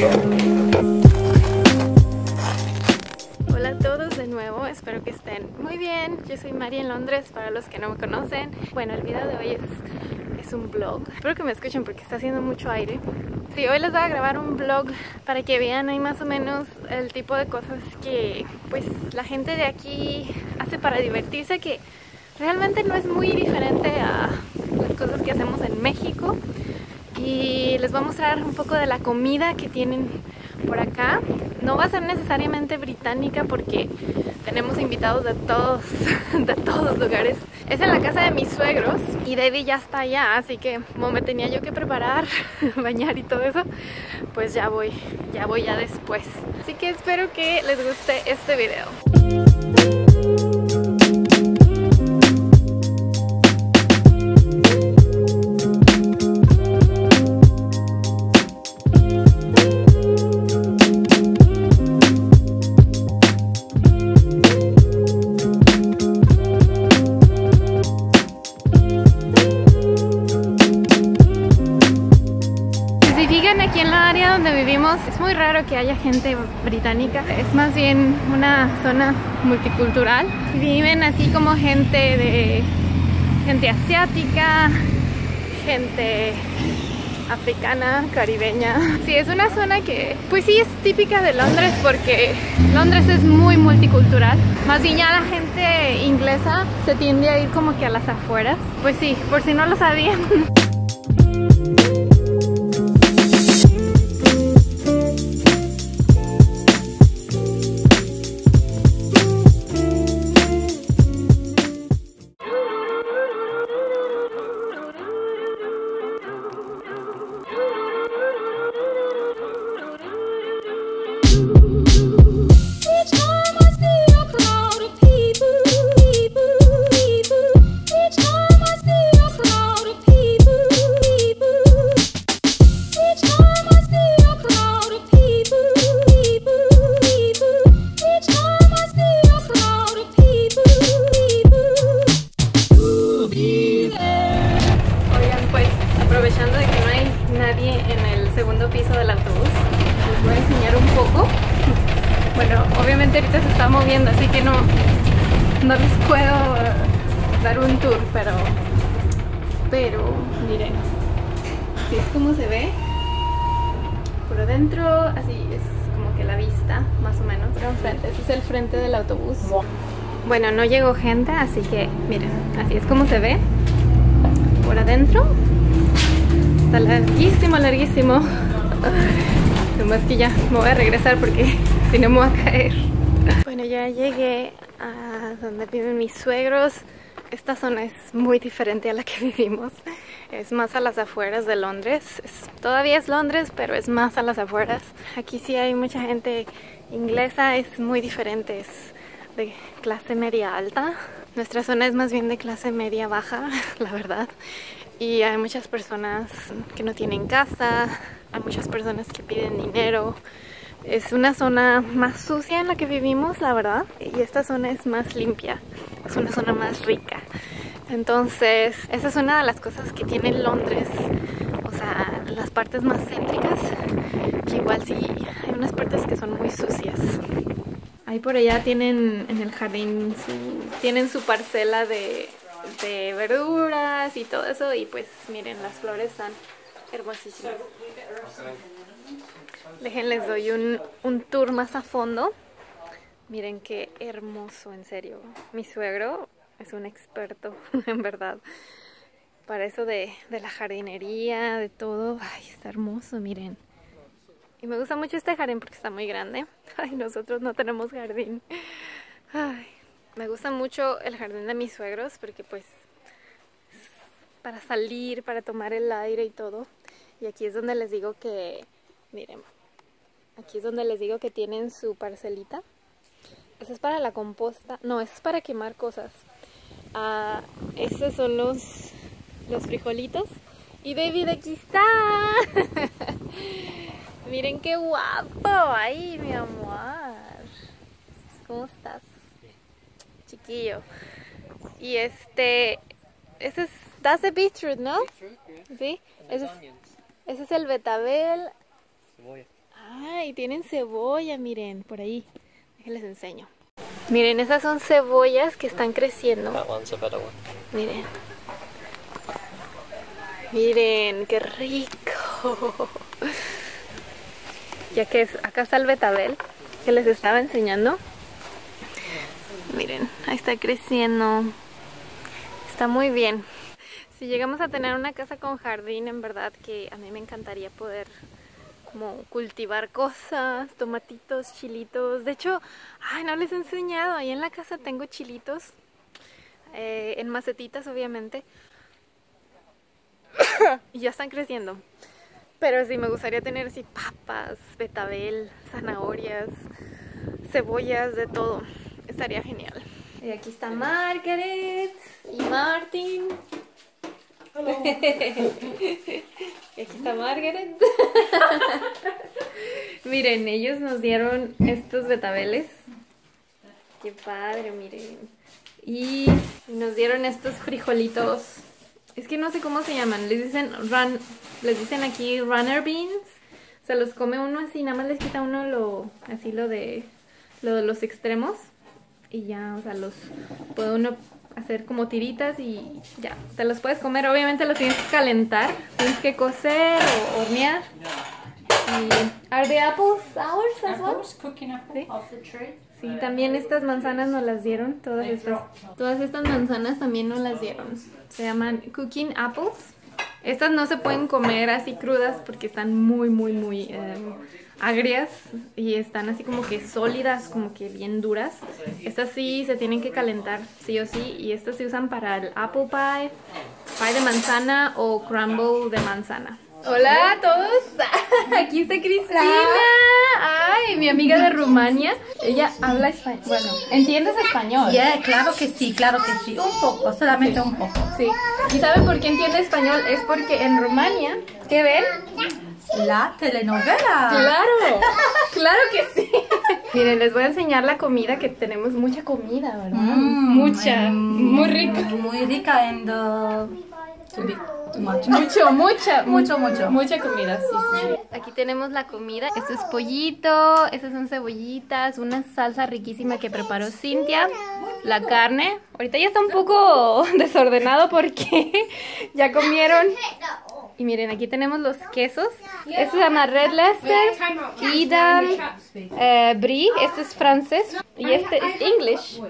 Hola a todos de nuevo, espero que estén muy bien. Yo soy Mari en Londres, para los que no me conocen. Bueno, el video de hoy es, es un vlog. Espero que me escuchen porque está haciendo mucho aire. Sí, hoy les voy a grabar un vlog para que vean ahí más o menos el tipo de cosas que pues la gente de aquí hace para divertirse que realmente no es muy diferente a las cosas que hacemos en México y les voy a mostrar un poco de la comida que tienen por acá. No va a ser necesariamente británica porque tenemos invitados de todos, de todos lugares. Es en la casa de mis suegros y David ya está allá, así que como me tenía yo que preparar, bañar y todo eso, pues ya voy, ya voy ya después. Así que espero que les guste este video. Muy raro que haya gente británica. Es más bien una zona multicultural. Viven así como gente de gente asiática, gente africana, caribeña. Sí, es una zona que pues sí es típica de Londres porque Londres es muy multicultural. Más bien ya la gente inglesa se tiende a ir como que a las afueras. Pues sí, por si no lo sabían. moviendo, así que no, no les puedo dar un tour, pero, pero miren, así es como se ve. Por adentro, así es como que la vista, más o menos. Pero enfrente, ese es el frente del autobús. Bueno, no llegó gente, así que miren, así es como se ve por adentro. Está larguísimo, larguísimo. Nomás que ya me voy a regresar porque si no me voy a caer. Bueno, ya llegué a donde viven mis suegros. Esta zona es muy diferente a la que vivimos. Es más a las afueras de Londres. Es- todavía es Londres, pero es más a las afueras. Aquí sí hay mucha gente inglesa, es muy diferente. Es de clase media alta. Nuestra zona es más bien de clase media baja, la verdad. Y hay muchas personas que no tienen casa, hay muchas personas que piden dinero. Es una zona más sucia en la que vivimos, la verdad. Y esta zona es más limpia, es una zona más rica. Entonces, esa es una de las cosas que tiene Londres. O sea, las partes más céntricas, que igual sí hay unas partes que son muy sucias. Ahí por allá tienen en el jardín su, tienen su parcela de, de verduras y todo eso y pues miren las flores están hermosísimas. Déjenles doy un, un tour más a fondo. Miren qué hermoso, en serio. Mi suegro es un experto, en verdad. Para eso de, de la jardinería, de todo. Ay, está hermoso, miren. Y me gusta mucho este jardín porque está muy grande. Ay, nosotros no tenemos jardín. Ay, me gusta mucho el jardín de mis suegros porque pues es para salir, para tomar el aire y todo. Y aquí es donde les digo que, miren, aquí es donde les digo que tienen su parcelita. Esa es para la composta, no, esa es para quemar cosas. Ah, estos son los, los frijolitos. Y David aquí está. Miren qué guapo. Ahí, mi amor. ¿Cómo estás? Chiquillo. Y este, ese es, that's the beetroot, ¿no? Sí. Ese es, ese es el betabel. Cebolla. Ay, tienen cebolla, miren, por ahí. Déjenles enseño. Miren, esas son cebollas que están creciendo. Miren. Miren, qué rico. Ya que es, acá está el betabel que les estaba enseñando. Miren, ahí está creciendo. Está muy bien. Si llegamos a tener una casa con jardín, en verdad que a mí me encantaría poder como cultivar cosas, tomatitos, chilitos. De hecho, ay, no les he enseñado. Ahí en la casa tengo chilitos. eh, en macetitas, obviamente. y ya están creciendo. Pero sí, me gustaría tener así papas, betabel, zanahorias, cebollas, de todo. Estaría genial. Y aquí está Margaret y Martin. aquí está Margaret. miren, ellos nos dieron estos betabeles. Qué padre, miren. Y nos dieron estos frijolitos. Es que no sé cómo se llaman. Les dicen run, les dicen aquí runner beans. Se los come uno así, nada más les quita uno lo así lo de lo de los extremos y ya, o sea, los puede uno hacer como tiritas y ya, te los puedes comer. Obviamente los tienes que calentar, tienes que cocer o hornear. Y are the apples ours as well? Sí. off the tree. Sí, también estas manzanas nos las dieron, todas estas. Todas estas manzanas también nos las dieron. Se llaman cooking apples. Estas no se pueden comer así crudas porque están muy, muy, muy eh, agrias y están así como que sólidas, como que bien duras. Estas sí se tienen que calentar, sí o sí, y estas se usan para el apple pie, pie de manzana o crumble de manzana. Hola a todos, aquí está Cristina. Ay, mi amiga de Rumania. Ella habla español. Bueno, ¿entiendes español? Yeah, claro que sí, claro que sí. Un poco, solamente un poco. Sí. ¿Y saben por qué entiende español? Es porque en Rumania, ¿qué ven? La telenovela. Claro, claro que sí. Miren, les voy a enseñar la comida, que tenemos mucha comida, ¿verdad? Mm, mucha, mm, muy rica. Muy rica and uh, too big, too much. Mucho, mucha, Mucho, mucho. Mucha comida, sí, sí, sí. Aquí tenemos la comida. Esto es pollito, estas son cebollitas, una salsa riquísima que preparó Cintia. La carne. Ahorita ya está un poco desordenado porque ya comieron. Y miren, aquí tenemos los quesos. Este se llama Red Leicester, Edam, eh, Brie. Este es francés y este es English.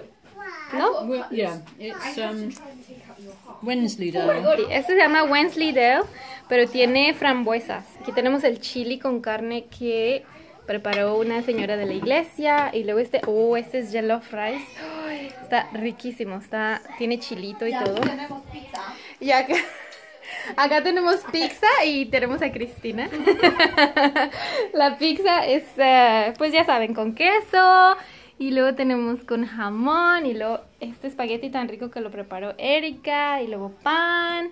¿No? Yeah, it's um, Wensleydale. Sí, este se llama Wensleydale, pero tiene frambuesas. Aquí tenemos el chili con carne que preparó una señora de la iglesia. Y luego este, oh, este es jollof rice. Ay, está riquísimo, está, tiene chilito y todo. Y acá, acá tenemos pizza y tenemos a Cristina. La pizza es, eh, pues ya saben, con queso. Y luego tenemos con jamón. Y luego este espagueti tan rico que lo preparó Erika. Y luego pan.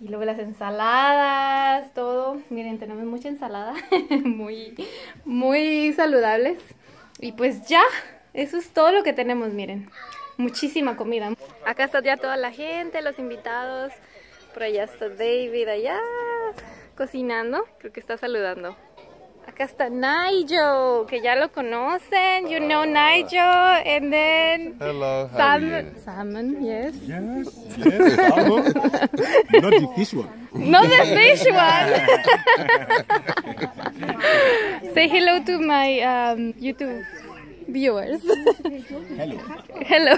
Y luego las ensaladas, todo. Miren, tenemos mucha ensalada. muy, muy saludables. Y pues ya, eso es todo lo que tenemos, miren. Muchísima comida. Acá está ya toda la gente, los invitados. Por allá está David, allá cocinando. Creo que está saludando. Acá está Nigel, que ya lo conocen. You know Nigel. And then Hello, how are Salmon. you? Salmon, yes. Yes, yes, hello. Not the fish one. Not the fish one. Say hello to my um, YouTube viewers. Hello. hello.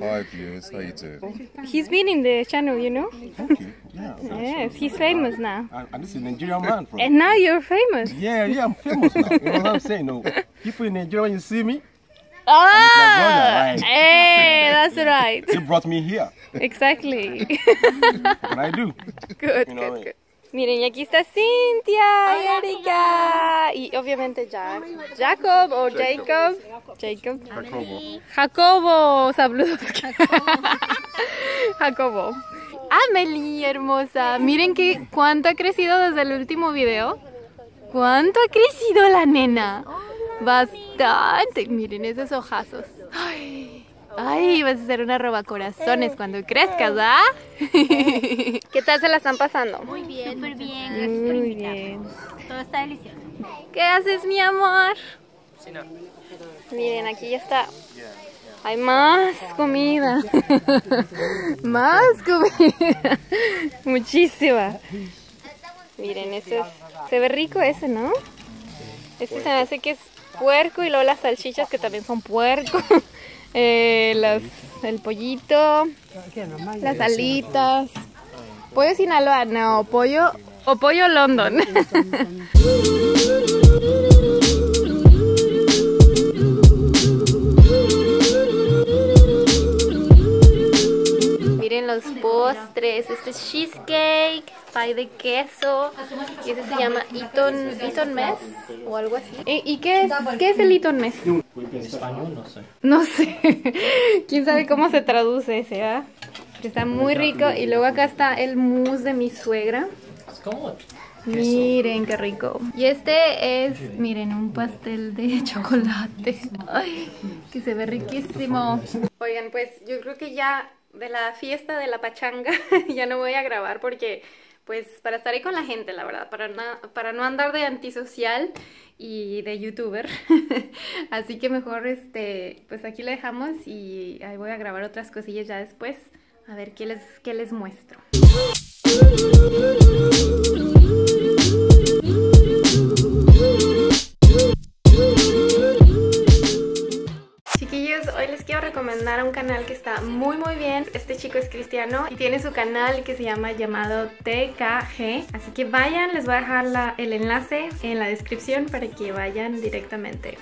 Hi, viewers. How you doing? He's been in the channel, you know. Okay. Yeah. Yes, he's famous now. And, and this is a Nigerian man from. And now you're famous. Yeah, yeah, I'm famous now. You know what I'm saying? No, people in Nigeria, when you see me, Ah, right. hey, that's right. You brought me here. Exactly. What I do? Good, You know good, good. Miren, y aquí está Cintia y Erika. Y obviamente Jack. Jacob o Jacob. Jacob. Jacobo. Jacobo, saludos. Jacobo. Amelie, hermosa. Miren que cuánto ha crecido desde el último video. ¿Cuánto ha crecido la nena? Bastante. Miren esos ojazos. Ay, Ay, vas a ser una robacorazones cuando crezcas, ¿ah? ¿Qué tal se la están pasando? Muy bien, súper bien. Gracias por Muy invitarnos. bien. Todo está delicioso. ¿Qué haces, mi amor? Miren, aquí ya está. Hay más comida. más comida. Muchísima. Miren, ese es- se ve rico ese, ¿no? Este se me hace que es puerco y luego las salchichas que también son puerco. Eh, las- el pollito, las alitas. Pollo Sinaloa, no, pollo o pollo London. Postres, este es cheesecake, pie de queso, y este se llama Eton, Eton Mess o algo así. ¿Y, y qué, es, qué es el Eton Mess? español no sé. No sé, quién sabe cómo se traduce ese. Que Está muy rico y luego acá está el mousse de mi suegra. Miren qué rico. Y este es, miren, un pastel de chocolate. Ay, que se ve riquísimo. Oigan, pues yo creo que ya de la fiesta de la pachanga ya no voy a grabar porque pues para estar ahí con la gente, la verdad, para, para no andar de antisocial y de youtuber. Así que mejor este, pues aquí le dejamos y ahí voy a grabar otras cosillas ya después. A ver qué les, qué les muestro. Un canal que está muy muy bien. Este chico es cristiano y tiene su canal que se llama llamado TKG. Así que vayan, les voy a dejar la- el enlace en la descripción para que vayan directamente.